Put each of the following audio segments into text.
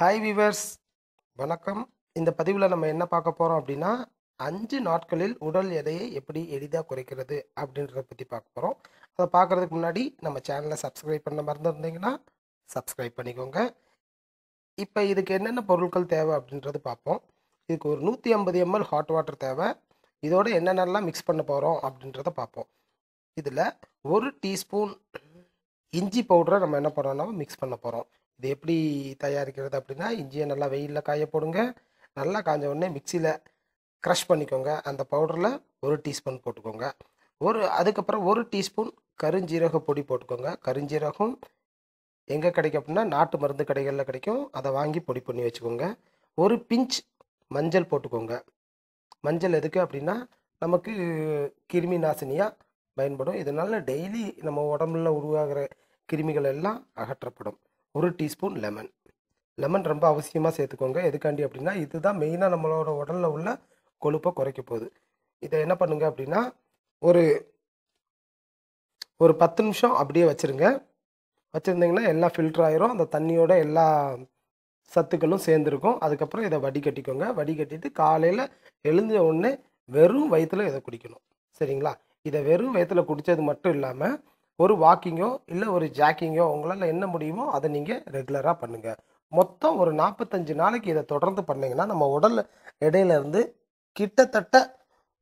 Hi viewers வணக்கம். இந்த பதிவில் நம்ம என்ன பார்க்க போகிறோம் அப்படின்னா அஞ்சு நாட்களில் உடல் எடையை எப்படி எளிதாக குறைக்கிறது அப்படின்றத பற்றி பார்க்க போகிறோம் அதை பார்க்குறதுக்கு முன்னாடி நம்ம சேனலை சப்ஸ்கிரைப் பண்ண மறந்துருந்தீங்கன்னா சப்ஸ்கிரைப் பண்ணிக்கோங்க. இப்போ இதுக்கு என்னென்ன பொருட்கள் தேவை அப்படின்றது பார்ப்போம். இதுக்கு ஒரு நூற்றி ஐம்பது எம்எல் ஹாட் வாட்டர் தேவை. இதோட என்னென்னலாம் மிக்ஸ் பண்ண போகிறோம் அப்படின்றத பார்ப்போம். இதில் ஒரு டீஸ்பூன் இஞ்சி பவுடரை நம்ம என்ன பண்ணோம்னா மிக்ஸ் பண்ண போகிறோம் இது எப்படி தயாரிக்கிறது அப்படின்னா இஞ்சியை நல்லா வெயிலில் காய போடுங்க. நல்லா காஞ்ச உடனே மிக்சியில் க்ரஷ் பண்ணிக்கோங்க. அந்த பவுடரில் ஒரு டீஸ்பூன் போட்டுக்கோங்க. ஒரு அதுக்கப்புறம் ஒரு டீஸ்பூன் கருஞ்சீரக பொடி போட்டுக்கோங்க. கருஞ்சீரகம் எங்கே கிடைக்கும் அப்படின்னா நாட்டு மருந்து கடைகளில் கிடைக்கும். அதை வாங்கி பொடி பண்ணி வச்சுக்கோங்க. ஒரு பிஞ்ச் மஞ்சள் போட்டுக்கோங்க. மஞ்சள் எதுக்கு அப்படின்னா நமக்கு கிருமி நாசினியாக பயன்படும். இதனால் டெய்லி நம்ம உடம்புல உருவாகிற கிருமிகள் எல்லாம் அகற்றப்படும். ஒரு டீஸ்பூன் லெமன். லெமன் ரொம்ப அவசியமாக சேர்த்துக்கோங்க. எதுக்காண்டி அப்படின்னா இதுதான் மெயினாக நம்மளோட உடலில் உள்ள கொழுப்பை குறைக்க போகுது. இதை என்ன பண்ணுங்க அப்படின்னா ஒரு ஒரு பத்து நிமிஷம் அப்படியே வச்சுருங்க. வச்சுருந்தீங்கன்னா எல்லாம் ஃபில்டர் ஆயிரும். அந்த தண்ணியோட எல்லா சத்துக்களும் சேர்ந்துருக்கும். அதுக்கப்புறம் இதை வடிகட்டிக்கோங்க. வடிகட்டிட்டு காலையில் எழுந்த உடனே வெறும் வயிற்றில் இதை குடிக்கணும். சரிங்களா? இதை வெறும் வயிற்றில் குடித்தது மட்டும் இல்லாமல் ஒரு வாக்கிங்கோ இல்லை ஒரு ஜாக்கிங்கோ உங்களால் என்ன முடியுமோ அதை நீங்கள் ரெகுலராக பண்ணுங்கள் மொத்தம் ஒரு நாற்பத்தஞ்சு நாளைக்கு இதை தொடர்ந்து பண்ணிங்கன்னா நம்ம உடல் இடையிலேருந்து கிட்டத்தட்ட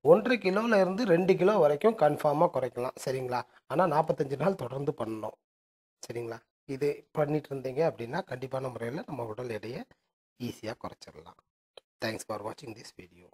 ஒன்றரை கிலோவில் இருந்து ரெண்டு கிலோ வரைக்கும் கன்ஃபார்மாக குறைக்கலாம். சரிங்களா? ஆனால் நாற்பத்தஞ்சு நாள் தொடர்ந்து பண்ணணும். சரிங்களா? இது பண்ணிட்டு இருந்தீங்க அப்படின்னா கண்டிப்பான முறையில் நம்ம உடல் எடையை ஈஸியாக குறைச்சிடலாம். தேங்க்ஸ் ஃபார் வாட்சிங் திஸ் வீடியோ